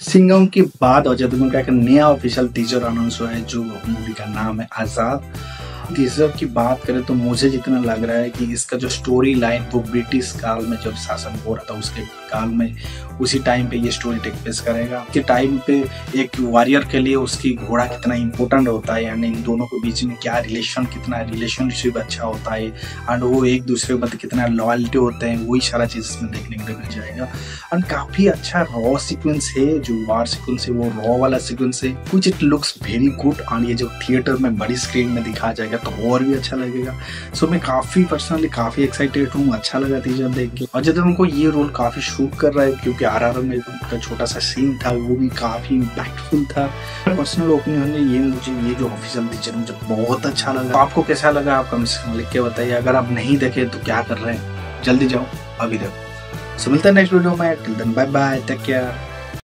सिंगम के बाद अजय देवगन का एक नया ऑफिशियल टीजर अनाउंस हुआ है, जो मूवी का नाम है आज़ाद। टीजर की बात करें तो मुझे जितना लग रहा है कि इसका जो स्टोरी लाइन वो ब्रिटिश काल में जब शासन हो रहा था, उसके काल में उसी टाइम पे ये स्टोरी टेक प्लेस करेगा। के टाइम पे एक वॉरियर के लिए उसकी घोड़ा कितना इंपॉर्टेंट होता है, यानी इन दोनों के बीच में क्या रिलेशन कितना रिलेशनशिप अच्छा होता है एंड वो एक दूसरे के प्रति कितना लॉयल्टी होते हैं, वही सारा चीज़ इसमें देखने के मिल जाएगा। एंड काफ़ी अच्छा रॉ सिक्वेंस है, जो वार सिक्वेंस है, वो रॉ वाला सिक्वेंस है। कुछ it looks very good and ये जो थिएटर में बड़ी स्क्रीन में दिखाया जाएगा तो और भी अच्छा लगेगा। सो so, मैं काफ़ी पर्सनली काफ़ी एक्साइटेड हूँ अच्छा लगा टीजर देख के। अजय देवगन को ये रोल काफ़ी शूट कर रहा है क्योंकि आर आर में का छोटा सा सीन था वो भी काफ़ी इम्पैक्टफुल था। पर्सनल ओपिनियन ये मुझे ये जो ऑफिशियल टीचर मुझे बहुत अच्छा लगा। आपको कैसा लगा? आप कम से कम लिख के बताइए। अगर आप नहीं देखे तो क्या कर रहे हैं? जल्दी जाओ अभी देखो। सो मिलते हैं नेक्स्ट वीडियो में। Till then bye bye take care